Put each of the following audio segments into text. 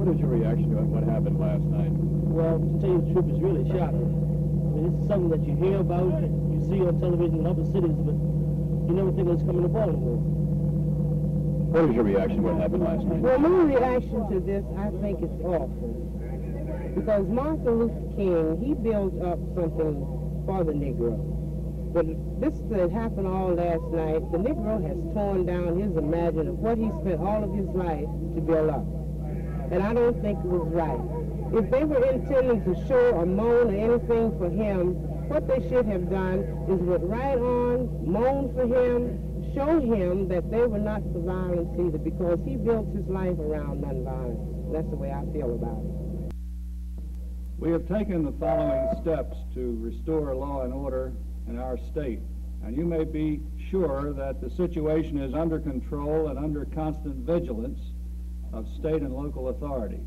What is your reaction to what happened last night? Well, to tell you the truth, it's really shocking. I mean, this is something that you hear about, you see on television in other cities, but you never think it's coming to Baltimore. What is your reaction to what happened last night? Well, my reaction to this, I think it's awful. Because Martin Luther King, he built up something for the Negro. But this that happened all last night, the Negro has torn down his imagination of what he spent all of his life to build up. And I don't think it was right. If they were intending to show or moan or anything for him, what they should have done is went right on, moan for him, show him that they were not for violence either because he built his life around nonviolence. That's the way I feel about it. We have taken the following steps to restore law and order in our state. And you may be sure that the situation is under control and under constant vigilance of state and local authorities.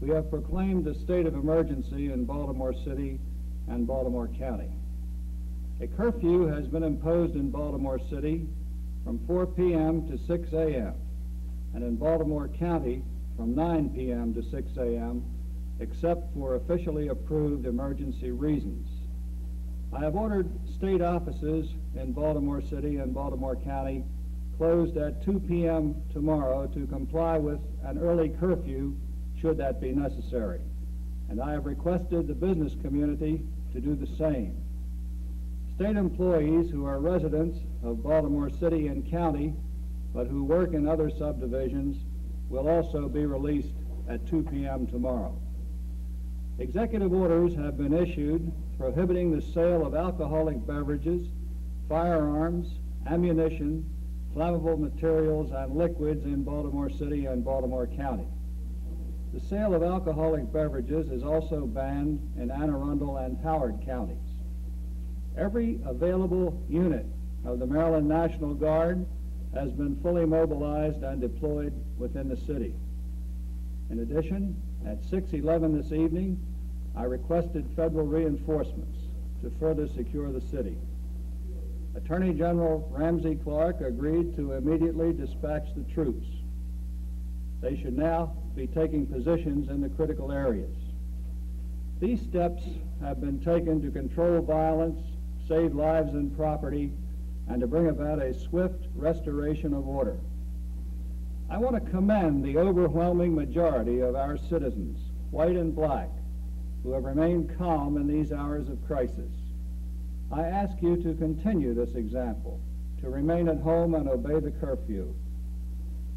We have proclaimed a state of emergency in Baltimore City and Baltimore County. A curfew has been imposed in Baltimore City from 4 p.m. to 6 a.m. and in Baltimore County from 9 p.m. to 6 a.m. except for officially approved emergency reasons. I have ordered state offices in Baltimore City and Baltimore County closed at 2 p.m. tomorrow to comply with an early curfew should that be necessary. And I have requested the business community to do the same. State employees who are residents of Baltimore City and County but who work in other subdivisions will also be released at 2 p.m. tomorrow. Executive orders have been issued prohibiting the sale of alcoholic beverages, firearms, ammunition, flammable materials, and liquids in Baltimore City and Baltimore County. The sale of alcoholic beverages is also banned in Anne Arundel and Howard counties. Every available unit of the Maryland National Guard has been fully mobilized and deployed within the city. In addition, at 611 this evening, I requested federal reinforcements to further secure the city. Attorney General Ramsey Clark agreed to immediately dispatch the troops. They should now be taking positions in the critical areas. These steps have been taken to control violence, save lives and property, and to bring about a swift restoration of order. I want to commend the overwhelming majority of our citizens, white and black, who have remained calm in these hours of crisis. I ask you to continue this example, to remain at home and obey the curfew.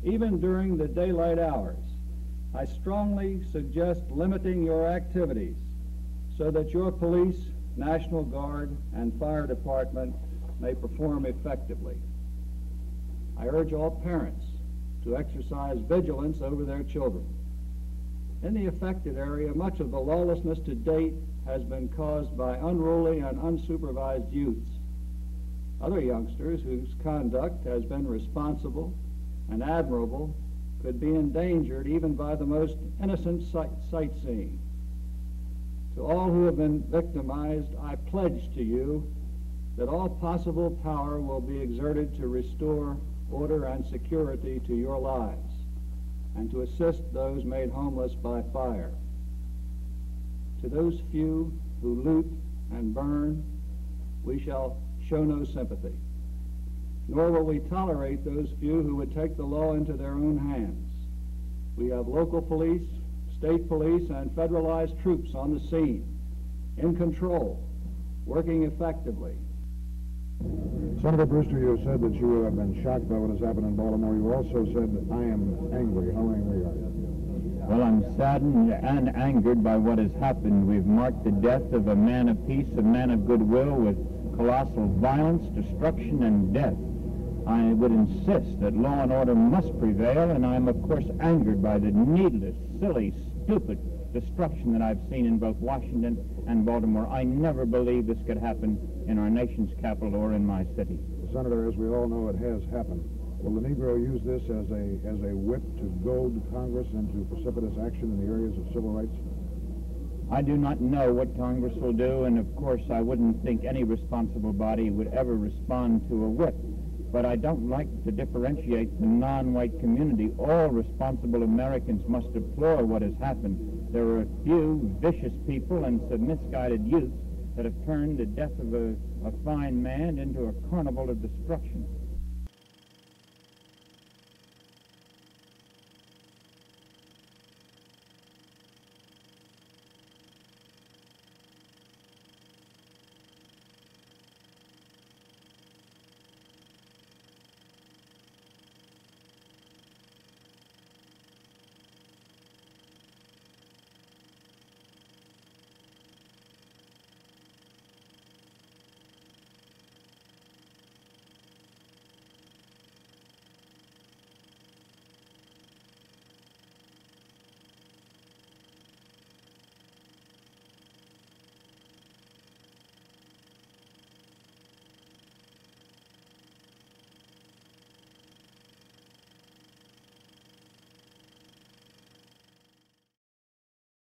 Even during the daylight hours, I strongly suggest limiting your activities so that your police, National Guard, and fire department may perform effectively. I urge all parents to exercise vigilance over their children. In the affected area, much of the lawlessness to date has been caused by unruly and unsupervised youths. Other youngsters whose conduct has been responsible and admirable could be endangered even by the most innocent sight sightseeing. To all who have been victimized, I pledge to you that all possible power will be exerted to restore order and security to your lives and to assist those made homeless by fire. To those few who loot and burn, we shall show no sympathy, nor will we tolerate those few who would take the law into their own hands. We have local police, state police, and federalized troops on the scene, in control, working effectively. Senator Brewster, you said that you have been shocked by what has happened in Baltimore. You also said, that I am angry. How angry are you? Well, I'm saddened and angered by what has happened. We've marked the death of a man of peace, a man of goodwill with colossal violence, destruction, and death. I would insist that law and order must prevail, and I'm, of course, angered by the needless, silly, stupid destruction that I've seen in both Washington and Baltimore. I never believed this could happen in our nation's capital or in my city. Senator, as we all know, it has happened. Will the Negro use this as a, as a whip to goad Congress into precipitous action in the areas of civil rights? I do not know what Congress will do, and of course I wouldn't think any responsible body would ever respond to a whip. but I don't like to differentiate the non-white community. All responsible Americans must deplore what has happened. There are a few vicious people and some misguided youths that have turned the death of a, a fine man into a carnival of destruction.